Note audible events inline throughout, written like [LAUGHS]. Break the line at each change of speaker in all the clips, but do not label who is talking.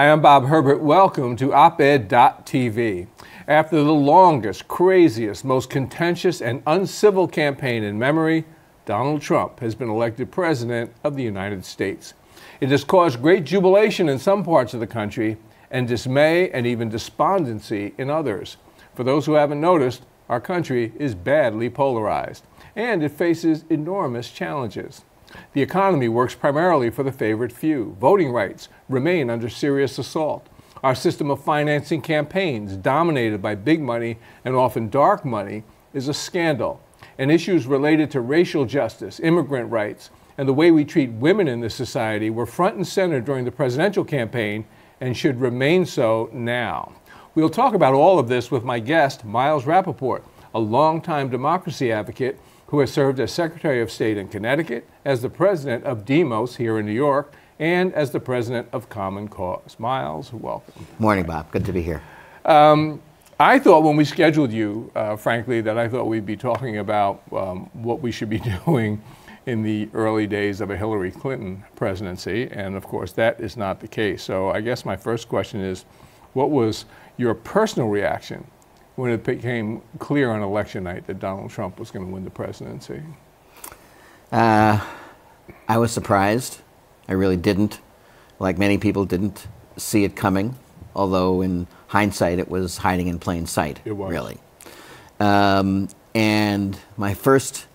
Hi, I'm Bob Herbert. Welcome to OpEd.tv. After the longest, craziest, most contentious, and uncivil campaign in memory, Donald Trump has been elected President of the United States. It has caused great jubilation in some parts of the country and dismay and even despondency in others. For those who haven't noticed, our country is badly polarized and it faces enormous challenges. The economy works primarily for the favored few. Voting rights remain under serious assault. Our system of financing campaigns, dominated by big money and often dark money, is a scandal. And issues related to racial justice, immigrant rights, and the way we treat women in this society were front and center during the presidential campaign and should remain so now. We'll talk about all of this with my guest, Miles Rapoport, a longtime democracy advocate who has served as Secretary of State in Connecticut, as the president of Demos here in New York, and as the president of Common Cause. Miles, welcome.
Morning, Bob. Good to be here.
Um, I thought when we scheduled you, uh, frankly, that I thought we'd be talking about um, what we should be [LAUGHS] doing in the early days of a Hillary Clinton presidency, and of course that is not the case. So I guess my first question is, what was your personal reaction when it became clear on election night that Donald Trump was going to win the presidency?
Uh, I was surprised. I really didn't, like many people, didn't see it coming. Although in hindsight, it was hiding in plain sight.
It was
really. Um, and my first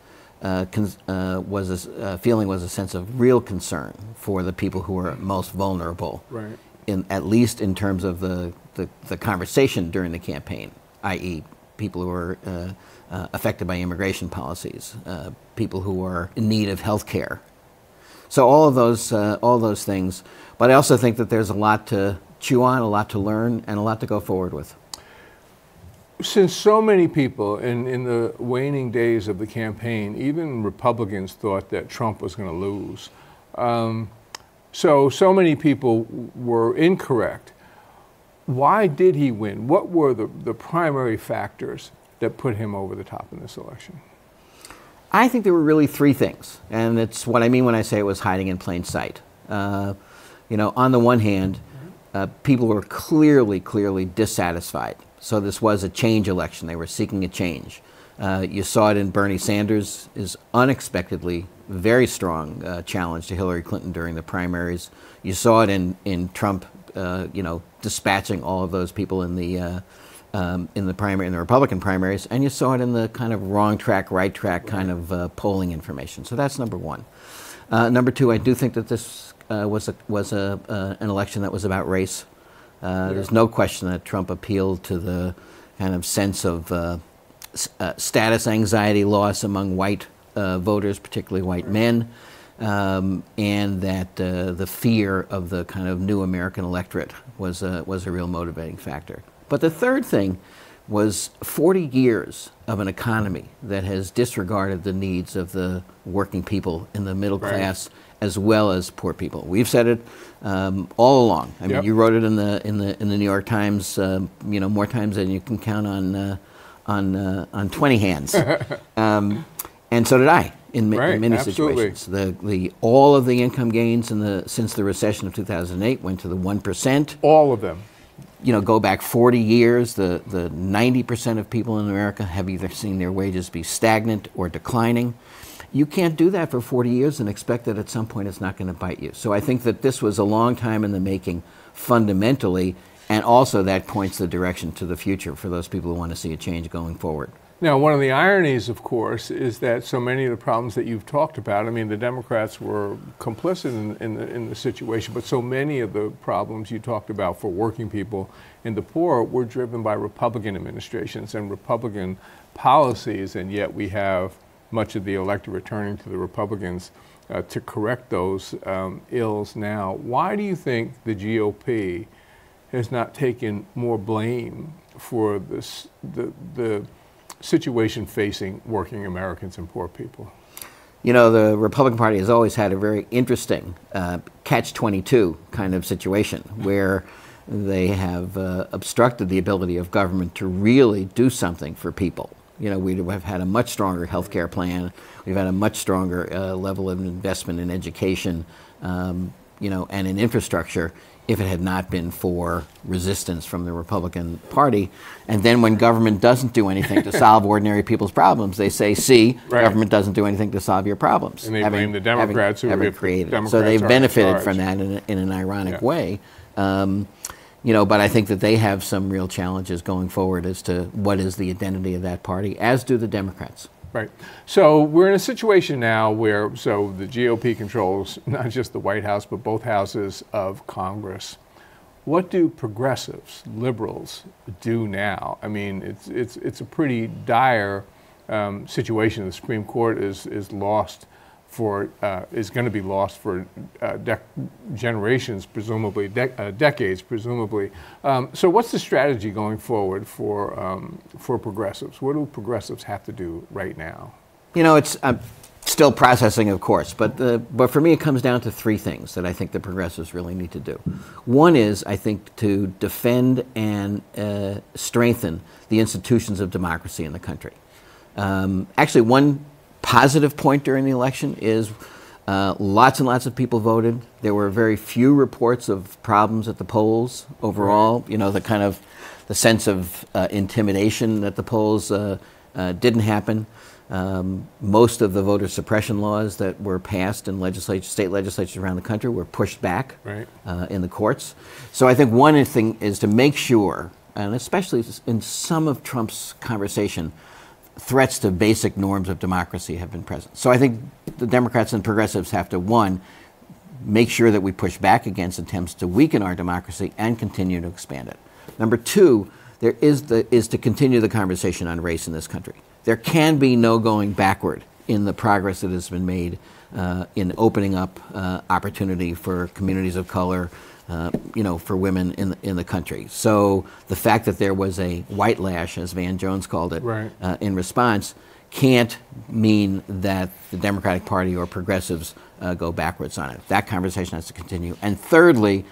uh, uh, was a, uh, feeling was a sense of real concern for the people who were most vulnerable.
Right.
In at least in terms of the, the, the conversation during the campaign i.e., people who are uh, uh, affected by immigration policies, uh, people who are in need of health care. So all of those, uh, all those things. But I also think that there's a lot to chew on, a lot to learn, and a lot to go forward with.
Since so many people in, in the waning days of the campaign, even Republicans thought that Trump was going to lose. Um, so, so many people were incorrect why did he win? What were the, the primary factors that put him over the top in this election?
I think there were really three things, and it's what I mean when I say it was hiding in plain sight. Uh, you know, on the one hand, uh, people were clearly, clearly dissatisfied. So this was a change election. They were seeking a change. Uh, you saw it in Bernie Sanders' is unexpectedly very strong uh, challenge to Hillary Clinton during the primaries. You saw it in in Trump uh, you know, dispatching all of those people in the uh, um, in the primary in the Republican primaries, and you saw it in the kind of wrong track, right track kind of uh, polling information. So that's number one. Uh, number two, I do think that this uh, was a was a an election that was about race. Yeah. There's no question that Trump appealed to the kind of sense of status anxiety loss among white voters, particularly white men um, and that uh, the fear of the kind of new American electorate was a, was a real motivating factor. But the third thing was 40 years of an economy that has disregarded the needs of the working people in the middle right. class as well as poor people. We've said it um, all along. I mean, you wrote it in the in the in the New York Times, uh, you know, more times than you can count on uh, on uh, on 20 hands, [LAUGHS] um, and so did I in, ma-
right,
in many
absolutely.
situations. The, the, all of the income gains in the, since the recession of 2008 went to the 1%.
All of them.
You know, go back 40 years, the, the 90% of people in America have either seen their wages be stagnant or declining. You can't do that for 40 years and expect that at some point it's not going to bite you. So I think that this was a long time in the making fundamentally, and also that points the direction to the future for those people who want to see a change going forward.
Now, one of the ironies, of course, is that so many of the problems that you've talked about, I mean, the Democrats were complicit in, in, the, in the situation, but so many of the problems you talked about for working people and the poor were driven by Republican administrations and Republican policies, and yet we have much of the electorate returning to the Republicans uh, to correct those um, ills now. Why do you think the GOP has not taken more blame for this, the, the situation facing working Americans and poor people?
You know, the Republican Party has always had a very interesting uh, catch 22 kind of situation where they have uh, obstructed the ability of government to really do something for people. You know, we have had a much stronger health care plan. We've had a much stronger uh, level of investment in education, um, you know, and in infrastructure. If it had not been for resistance from the Republican Party. And then when government doesn't do anything to [LAUGHS] solve ordinary people's problems, they say, see,
Right.
government doesn't do anything to solve your problems.
And they blame the Democrats who-
having
if the
created it.
Democrats
So they've benefited from that in, a- in an ironic
Yeah.
way. Um, you know, but I think that they have some real challenges going forward as to what is the identity of that party, as do the Democrats.
Right. So we're in a situation now where so the GOP controls not just the White House but both houses of Congress. What do progressives, liberals, do now? I mean, it's it's it's a pretty dire um, situation. The Supreme Court is is lost for uh, is going to be lost for uh, generations, presumably dec- uh, decades, presumably. Um, so, what's the strategy going forward for um, for progressives? What do progressives have to do right now?
You know, it's I'm still processing, of course, but the, but for me, it comes down to three things that I think the progressives really need to do. One is, I think, to defend and uh, strengthen the institutions of democracy in the country. Um, actually, one positive point during the election is uh, lots and lots of people voted. There were very few reports of problems at the polls overall. You know, the kind of the sense of uh, intimidation at the polls uh, uh, didn't happen. Um, most of the voter suppression laws that were passed in legislature, state legislatures around the country were pushed back
Right.
uh, in the courts. So I think one thing is to make sure, and especially in some of Trump's conversation, threats to basic norms of democracy have been present. So I think the Democrats and progressives have to, one, make sure that we push back against attempts to weaken our democracy and continue to expand it. Number two, there is, the, is to continue the conversation on race in this country. There can be no going backward in the progress that has been made uh, in opening up uh, opportunity for communities of color, uh, you know, for women in the, in the country. So the fact that there was a white lash, as Van Jones called it,
Right.
uh, in response, can't mean that the Democratic Party or progressives uh, go backwards on it. That conversation has to continue. And thirdly,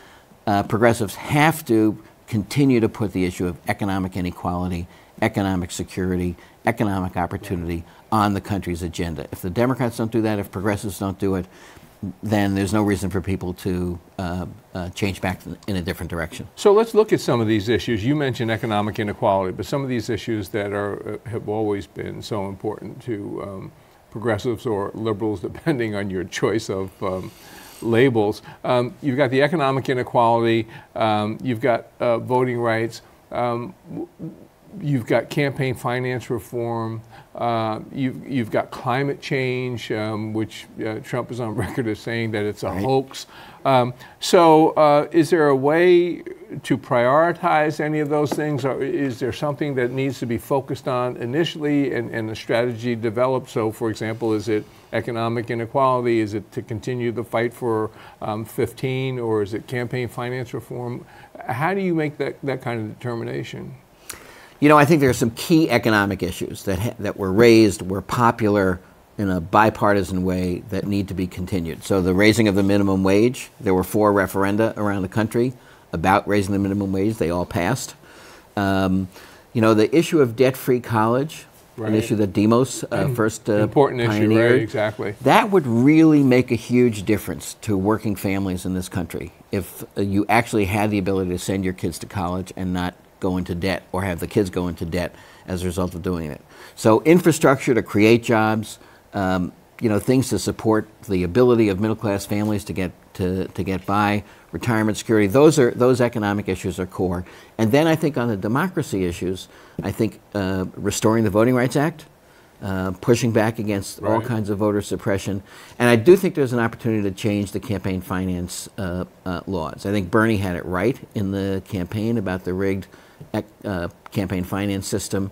uh, progressives have to continue to put the issue of economic inequality, economic security, economic opportunity on the country's agenda. If the Democrats don't do that, if progressives don't do it, then there's no reason for people to uh, uh, change back in a different direction.
So let's look at some of these issues. You mentioned economic inequality, but some of these issues that are uh, have always been so important to um, progressives or liberals, [LAUGHS] depending on your choice of um, labels. Um, you've got the economic inequality. Um, you've got uh, voting rights. You've got campaign finance reform. Uh, you've, you've got climate change, um, which uh, Trump is on [LAUGHS] record as saying that it's a
Right.
hoax. Um, so, uh, is there a way to prioritize any of those things, or is there something that needs to be focused on initially and, and a strategy developed? So, for example, is it economic inequality? Is it to continue the fight for um, 15, or is it campaign finance reform? How do you make that, that kind of determination?
You know, I think there are some key economic issues that ha- that were raised, were popular in a bipartisan way that need to be continued. So the raising of the minimum wage, there were four referenda around the country about raising the minimum wage. They all passed. Um, you know, the issue of debt-free college, an issue that Demos uh, first uh,
Important issue,
pioneered.
right? Exactly.
That would really make a huge difference to working families in this country if uh, you actually had the ability to send your kids to college and not go into debt or have the kids go into debt as a result of doing it. So infrastructure to create jobs, um, you know, things to support the ability of middle class families to get to, to get by, retirement security. Those are those economic issues are core. And then I think on the democracy issues, I think uh, restoring the Voting Rights Act, uh, pushing back against all kinds of voter suppression. And I do think there's an opportunity to change the campaign finance uh, uh, laws. I think Bernie had it right in the campaign about the rigged uh, campaign finance system.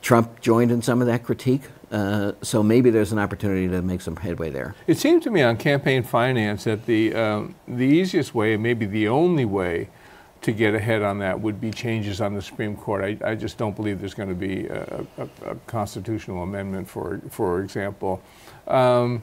Trump joined in some of that critique. Uh, so maybe there's an opportunity to make some headway there.
It seems to me on campaign finance that the um, the easiest way, maybe the only way, to get ahead on that would be changes on the Supreme Court. I, I just don't believe there's going to be a, a, a constitutional amendment, for for example. Um,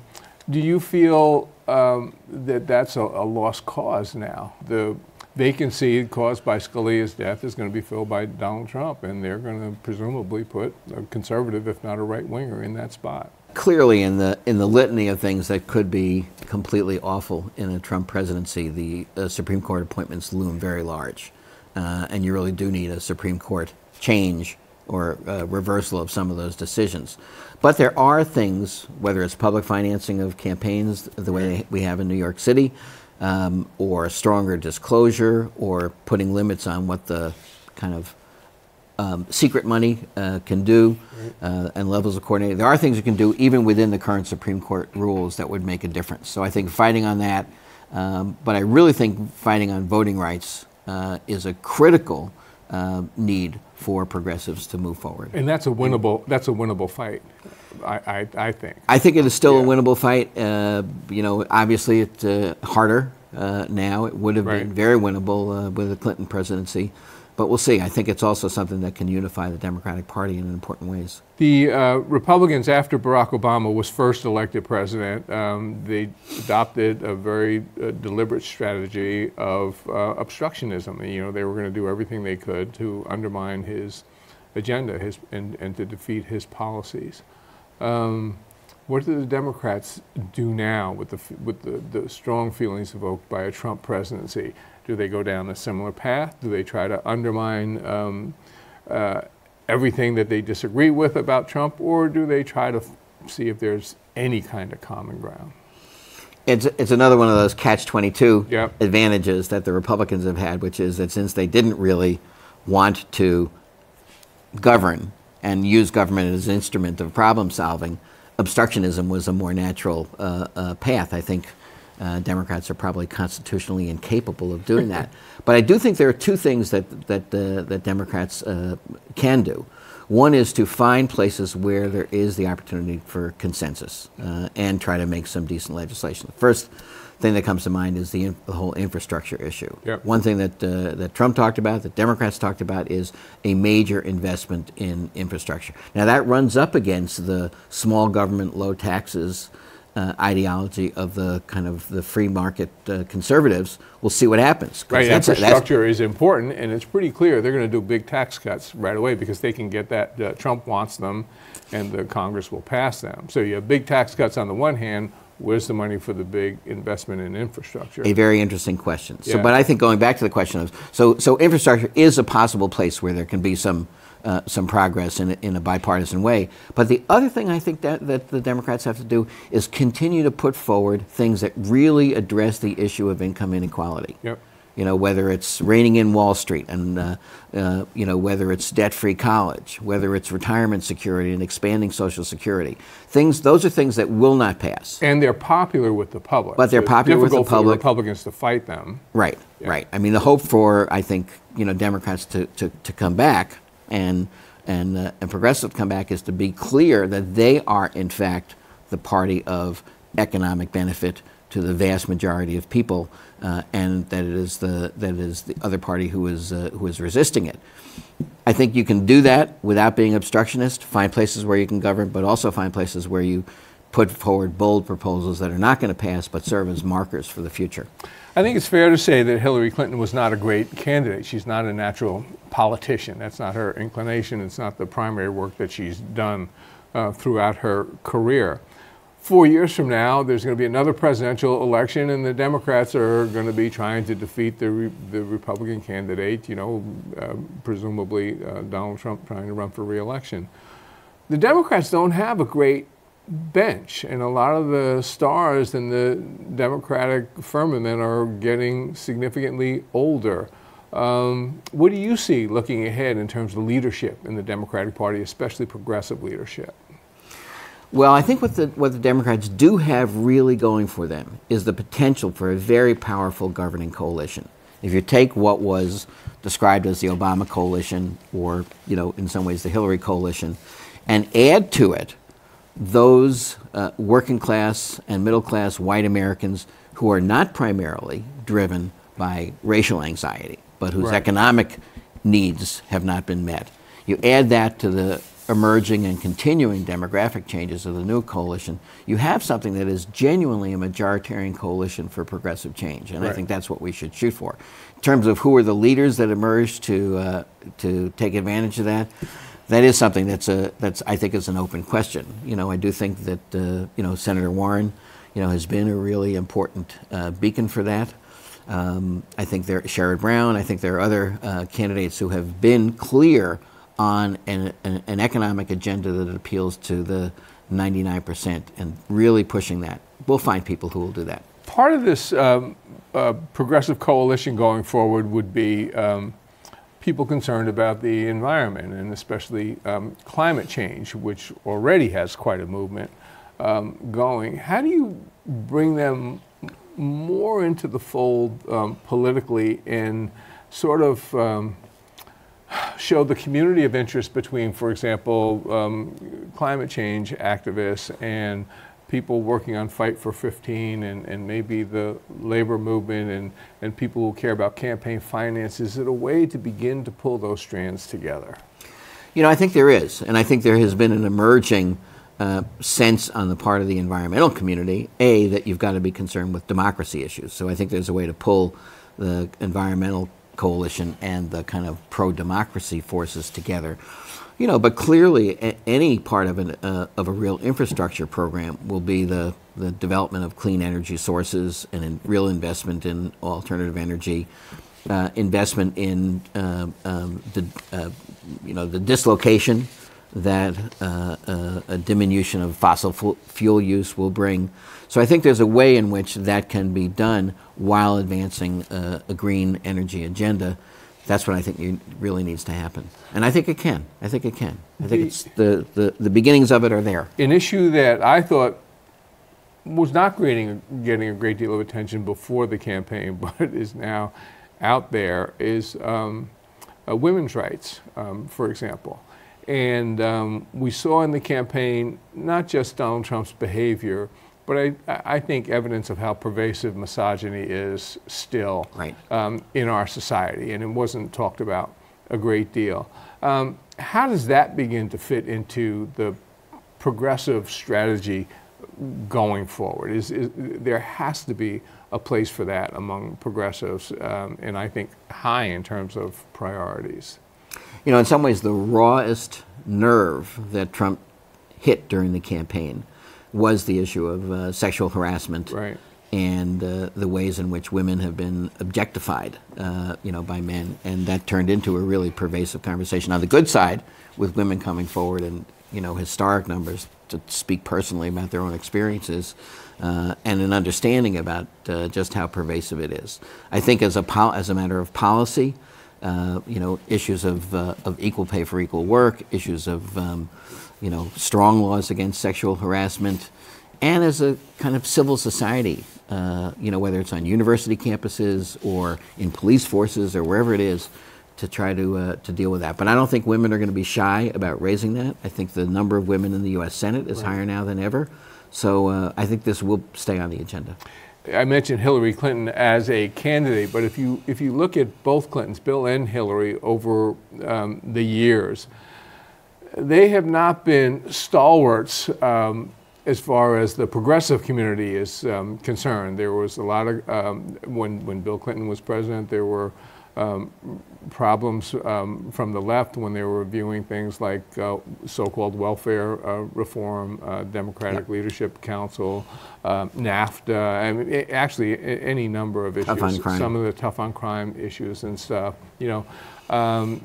do you feel um, that that's a, a lost cause now? The vacancy caused by Scalia's death is going to be filled by Donald Trump, and they're going to presumably put a conservative, if not a right winger, in that spot.
clearly in the in the litany of things that could be completely awful in a Trump presidency, the uh, Supreme Court appointments loom very large, uh, and you really do need a Supreme Court change or uh, reversal of some of those decisions. But there are things, whether it's public financing of campaigns the way we have in New York City, um, or stronger disclosure, or putting limits on what the kind of um, secret money uh, can do uh, and levels of coordinating. There are things you can do even within the current Supreme Court rules that would make a difference. So I think fighting on that, um, but I really think fighting on voting rights uh, is a critical uh, need for progressives to move forward.
And that's a winnable. That's a winnable fight. I, I, I think.
I think it is still yeah. a winnable fight. Uh, you know, obviously it's uh, harder now. It would have right. been very winnable with the Clinton presidency. But we'll see. I think it's also something that can unify the Democratic Party in important ways.
The uh, Republicans, after Barack Obama was first elected president, um, they adopted a very uh, deliberate strategy of uh, obstructionism. You know, they were going to do everything they could to undermine his agenda his, and, and to defeat his policies. Um, what do the Democrats do now with the with the, the strong feelings evoked by a Trump presidency? Do they go down a similar path? Do they try to undermine um, uh, everything that they disagree with about Trump, or do they try to see if there's any kind of common ground?
It's, it's another one of those catch 22 yep. advantages that the Republicans have had, which is that since they didn't really want to govern and use government as an instrument of problem solving, obstructionism was a more natural uh, uh, path. I think uh, Democrats are probably constitutionally incapable of doing that. [LAUGHS] but I do think there are two things that that uh, that Democrats uh, can do. One is to find places where there is the opportunity for consensus uh, and try to make some decent legislation. The first thing that comes to mind is the, in, the whole infrastructure issue.
Yep.
One thing that uh, that Trump talked about, that Democrats talked about, is a major investment in infrastructure. Now that runs up against the small government, low taxes uh, ideology of the kind of the free market uh, conservatives. We'll see what happens.
Right, infrastructure is important, and it's pretty clear they're going to do big tax cuts right away because they can get that. Uh, Trump wants them, and the Congress will pass them. So you have big tax cuts on the one hand. Where's the money for the big investment in infrastructure?
A very interesting question. So, yeah. but I think going back to the question of so so infrastructure is a possible place where there can be some uh, some progress in, in a bipartisan way. But the other thing I think that, that the Democrats have to do is continue to put forward things that really address the issue of income inequality.
Yep.
You know, whether it's reining in Wall Street and, uh, uh, you know, whether it's debt-free college, whether it's retirement security and expanding Social Security. Things, those are things that will not pass.
And they're popular with the public.
But they're
so
popular with the public.
for the Republicans to fight them.
Right, yeah. right. I mean, the hope for, I think, you know, Democrats to, to, to come back and and, uh, and progressive comeback is to be clear that they are in fact the party of economic benefit to the vast majority of people, uh, and that it is the that is the other party who is uh, who is resisting it. I think you can do that without being obstructionist. Find places where you can govern, but also find places where you put forward bold proposals that are not going to pass, but serve as markers for the future.
I think it's fair to say that Hillary Clinton was not a great candidate. She's not a natural politician. That's not her inclination. It's not the primary work that she's done uh, throughout her career. Four years from now, there's going to be another presidential election, and the Democrats are going to be trying to defeat the, re- the Republican candidate, you know, uh, presumably uh, Donald Trump trying to run for reelection. The Democrats don't have a great bench, and a lot of the stars in the Democratic firmament are getting significantly older. Um, what do you see looking ahead in terms of leadership in the Democratic Party, especially progressive leadership?
Well, I think what the, what the Democrats do have really going for them is the potential for a very powerful governing coalition. If you take what was described as the Obama coalition, or you know, in some ways the Hillary coalition, and add to it those uh, working class and middle class white Americans who are not primarily driven by racial anxiety, but whose right. economic needs have not been met. You add that to the emerging and continuing demographic changes of the new coalition, you have something that is genuinely a majoritarian coalition for progressive change, and right. I think that's what we should shoot for. In terms of who are the leaders that emerge to uh, to take advantage of that, that is something that's a that's I think is an open question. You know, I do think that uh, you know Senator Warren, you know, has been a really important uh, beacon for that. Um, I think there Sherrod Brown. I think there are other uh, candidates who have been clear on an, an, an economic agenda that appeals to the 99% and really pushing that. We'll find people who will do that.
Part of this um, uh, progressive coalition going forward would be um, people concerned about the environment and especially um, climate change, which already has quite a movement um, going. How do you bring them more into the fold um, politically and sort of um, show the community of interest between, for example, um, climate change activists and people working on Fight for 15 and, and maybe the labor movement and, and people who care about campaign finance? Is it a way to begin to pull those strands together?
You know, I think there is. And I think there has been an emerging uh, sense on the part of the environmental community, A, that you've got to be concerned with democracy issues. So I think there's a way to pull the environmental coalition and the kind of pro democracy forces together. You know, but clearly, a- any part of, an, uh, of a real infrastructure program will be the, the development of clean energy sources and in real investment in alternative energy, uh, investment in uh, um, the, uh, you know, the dislocation that uh, uh, a diminution of fossil fu- fuel use will bring. So I think there's a way in which that can be done while advancing uh, a green energy agenda. That's what I think really needs to happen. And I think it can. I think it can. I think
The-
it's the, the, the beginnings of it are there.
An issue that I thought was not getting, getting a great deal of attention before the campaign, [LAUGHS] but is now out there, is um, uh, women's rights, um, for example. And um, we saw in the campaign not just Donald Trump's behavior, but I, I think evidence of how pervasive misogyny is still
Right.
um, in our society, and it wasn't talked about a great deal. Um, how does that begin to fit into the progressive strategy going forward? Is, is there has to be a place for that among progressives, um, and I think high in terms of priorities.
You know, in some ways, the rawest nerve that Trump hit during the campaign was the issue of uh, sexual harassment
Right.
and uh, the ways in which women have been objectified, uh, you know, by men, and that turned into a really pervasive conversation. On the good side, with women coming forward and you know historic numbers to speak personally about their own experiences, uh, and an understanding about uh, just how pervasive it is. I think as a pol- as a matter of policy, uh, you know, issues of, uh, of equal pay for equal work, issues of, um, you know, strong laws against sexual harassment, and as a kind of civil society, uh, you know, whether it's on university campuses or in police forces or wherever it is, to try to, uh, to deal with that. But I don't think women are going to be shy about raising that. I think the number of women in the U.S. Senate is higher now than ever. So uh, I think this will stay on the agenda.
I mentioned Hillary Clinton as a candidate, but if you if you look at both Clintons, Bill and Hillary, over um, the years, they have not been stalwarts um, as far as the progressive community is um, concerned. There was a lot of um, when when Bill Clinton was president, there were um, problems um, from the left when they were viewing things like uh, so-called welfare uh, reform, uh, Democratic Leadership Council, uh, NAFTA. I mean, a- actually, any number of issues.
Tough on crime.
Some of the tough on crime issues and stuff. You know, um,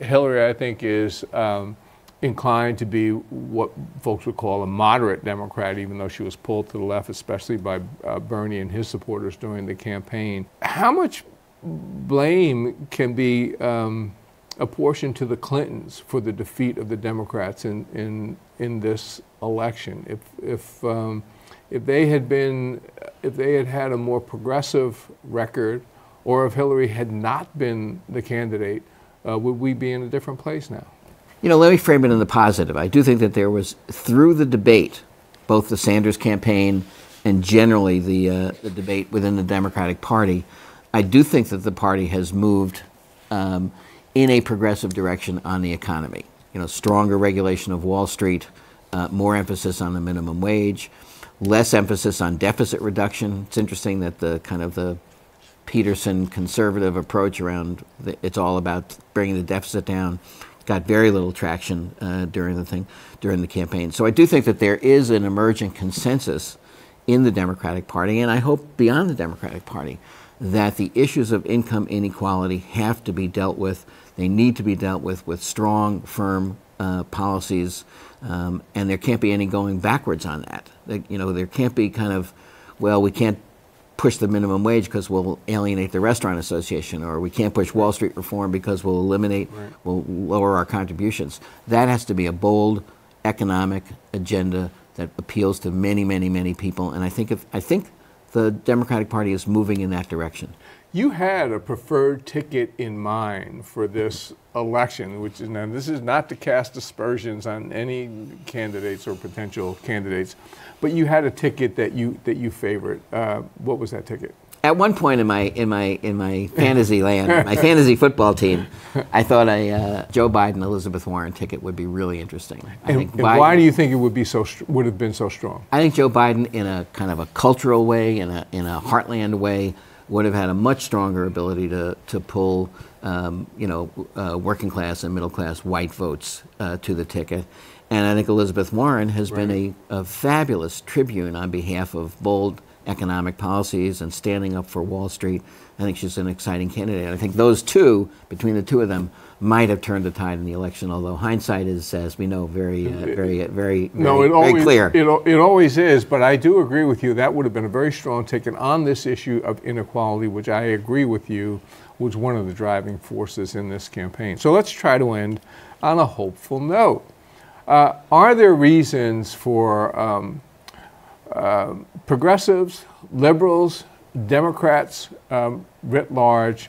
Hillary, I think, is um, inclined to be what folks would call a moderate Democrat, even though she was pulled to the left, especially by uh, Bernie and his supporters during the campaign. How much blame can be um, apportioned to the Clintons for the defeat of the Democrats in, in, in this election? If, if, um, if they had been, if they had had a more progressive record, or if Hillary had not been the candidate, uh, would we be in a different place now?
You know, let me frame it in the positive. I do think that there was, through the debate, both the Sanders campaign and generally the, uh, the debate within the Democratic Party, I do think that the party has moved um, in a progressive direction on the economy. You know, stronger regulation of Wall Street, uh, more emphasis on the minimum wage, less emphasis on deficit reduction. It's interesting that the kind of the Peterson conservative approach around the, it's all about bringing the deficit down. got very little traction uh, during the thing, during the campaign. So I do think that there is an emergent consensus in the Democratic Party, and I hope beyond the Democratic Party, that the issues of income inequality have to be dealt with. They need to be dealt with with strong, firm uh, policies, um, and there can't be any going backwards on that. They, you know, there can't be kind of, well, we can't push the minimum wage because we'll alienate the restaurant association, or we can't push Wall Street reform because we'll eliminate, right. we'll lower our contributions. That has to be a bold economic agenda that appeals to many, many, many people. And I think if I think the Democratic Party is moving in that direction.
You had a preferred ticket in mind for this election, which is now this is not to cast aspersions on any candidates or potential candidates, but you had a ticket that you that you favored. Uh, what was that ticket?
At one point in my in my in my [LAUGHS] fantasy land, my fantasy football team, I thought a uh, Joe Biden Elizabeth Warren ticket would be really interesting.
I and, and Biden, why do you think it would be so would have been so strong?
I think Joe Biden, in a kind of a cultural way, in a in a heartland way, would have had a much stronger ability to to pull um, you know uh, working class and middle class white votes uh, to the ticket. And I think Elizabeth Warren has right. been a, a fabulous tribune on behalf of bold economic policies and standing up for Wall Street. I think she's an exciting candidate. I think those two, between the two of them, might have turned the tide in the election. Although hindsight is, as we know, very, uh, very, very,
no,
it
very always,
clear.
It, it always is. But I do agree with you. That would have been a very strong ticket on this issue of inequality, which I agree with you was one of the driving forces in this campaign. So let's try to end on a hopeful note. Uh, are there reasons for um, uh, progressives, liberals, Democrats um, writ large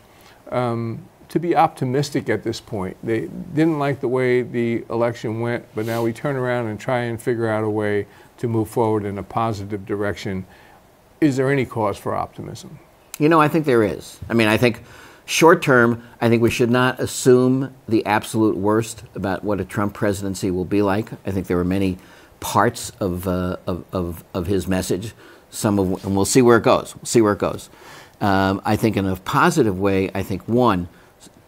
um, to be optimistic at this point. They didn't like the way the election went, but now we turn around and try and figure out a way to move forward in a positive direction. Is there any cause for optimism?
You know, I think there is. I mean, I think short term, I think we should not assume the absolute worst about what a Trump presidency will be like. I think there are many parts of, uh, of, of, of, his message. Some of, and we'll see where it goes. We'll see where it goes. Um, I think in a positive way, I think one,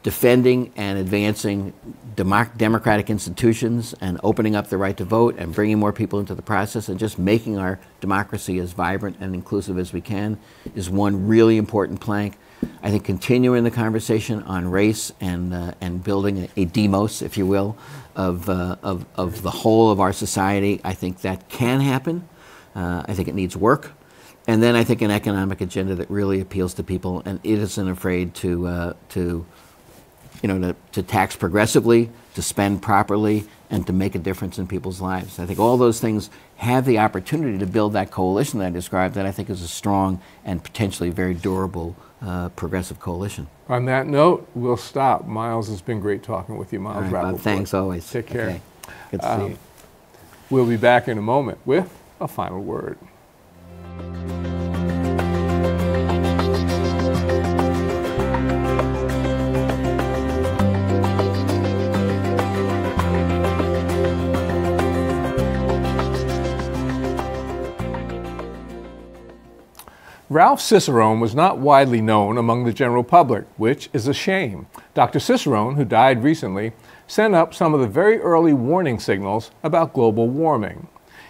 defending and advancing democ- democratic institutions and opening up the right to vote and bringing more people into the process and just making our democracy as vibrant and inclusive as we can is one really important plank. I think continuing the conversation on race and, uh, and building a, a, demos, if you will, of, uh, of, of the whole of our society, I think that can happen. Uh, I think it needs work. And then I think an economic agenda that really appeals to people and it isn't afraid to, uh, to, you know, to, to tax progressively, to spend properly, and to make a difference in people's lives. I think all those things have the opportunity to build that coalition that I described that I think is a strong and potentially very durable uh, progressive coalition.
On that note, we'll stop. Miles, it's been great talking with you, Miles
right, Bob, Thanks always.
Take care. Okay.
Good to um, see you.
We'll be back in a moment with a final word. Ralph Cicerone was not widely known among the general public, which is a shame. Dr. Cicerone, who died recently, sent up some of the very early warning signals about global warming.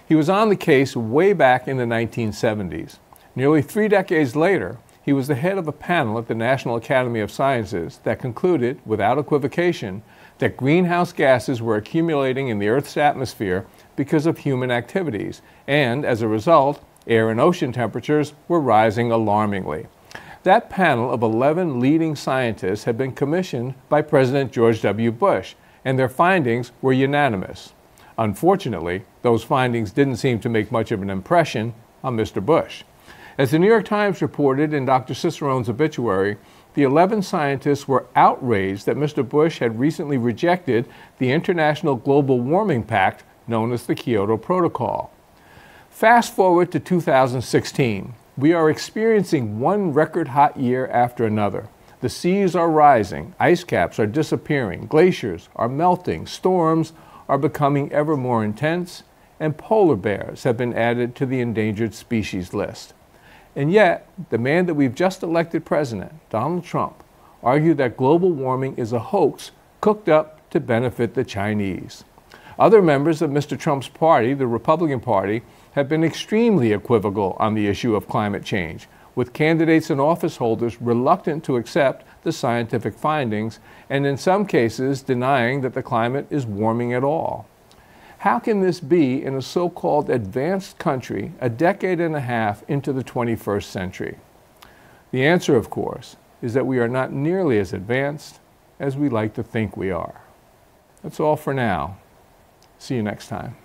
He was on the case way back in the 1970s. Nearly three decades later, he was the head of a panel at the National Academy of Sciences that concluded, without equivocation, that greenhouse gases were accumulating in the Earth's atmosphere because of human activities, and as a result, air and ocean temperatures were rising alarmingly. That panel of 11 leading scientists had been commissioned by President George W. Bush, and their findings were unanimous. Unfortunately, those findings didn't seem to make much of an impression on Mr. Bush. As the New York Times reported in Dr. Cicerone's obituary, the 11 scientists were outraged that Mr. Bush had recently rejected the International Global Warming Pact known as the Kyoto Protocol. Fast forward to 2016. We are experiencing one record hot year after another. The seas are rising, ice caps are disappearing, glaciers are melting, storms are becoming ever more intense, and polar bears have been added to the endangered species list. And yet, the man that we've just elected president, Donald Trump, argued that global warming is a hoax cooked up to benefit the Chinese. Other members of Mr. Trump's party, the Republican Party, have been extremely equivocal on the issue of climate change, with candidates and office holders reluctant to accept the scientific findings and in some cases denying that the climate is warming at all. How can this be in a so called advanced country a decade and a half into the 21st century? The answer, of course, is that we are not nearly as advanced as we like to think we are. That's all for now. See you next time.